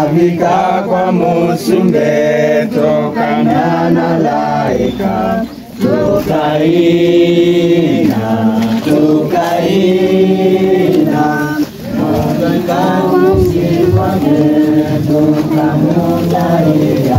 Avika kwa musumbe tokana na laika tukaina tukaina Avika kwa musumbe tokana na laika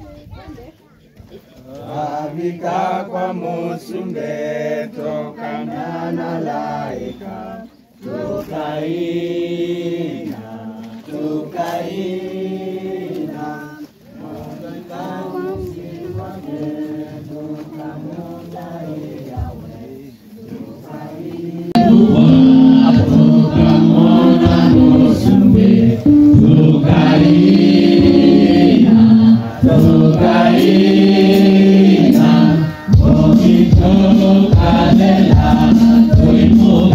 Mika kwa Musumbe tokana na laika tukaina tukaina Mika kwa Musumbe tokana na Yahwe tukaina Hapo tukamona Musumbe tukaina tukaina Kolo kalela, koi mo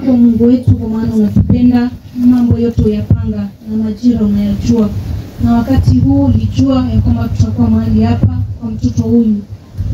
wako Mungu wetu, kwa maana unatupenda. Mambo yote uyapanga na majira unayajua, na wakati huu ulijua ya kwamba tutakuwa mahali hapa kwa mtoto huyu,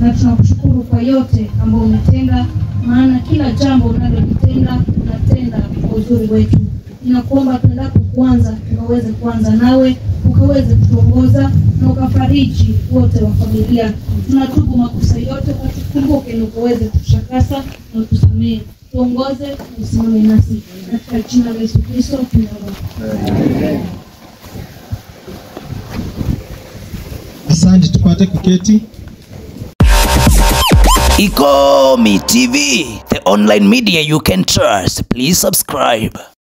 na tunakushukuru kwa yote ambayo umetenda, maana kila jambo unalolitenda unatenda kwa uzuri wetu. Ninakuomba tuendapo kuanza, tunaweze kuanza nawe, ukaweze kutuongoza na ukafariji wote wa familia. Tunatubu makosa yote, utukumbuke na ukaweze kutushakasa na utusamehe tuongoze usimame nasi katika jina la Yesu Kristo tunaomba. Asante, tupate kuketi. Ikomi TV, the online media you can trust. Please subscribe.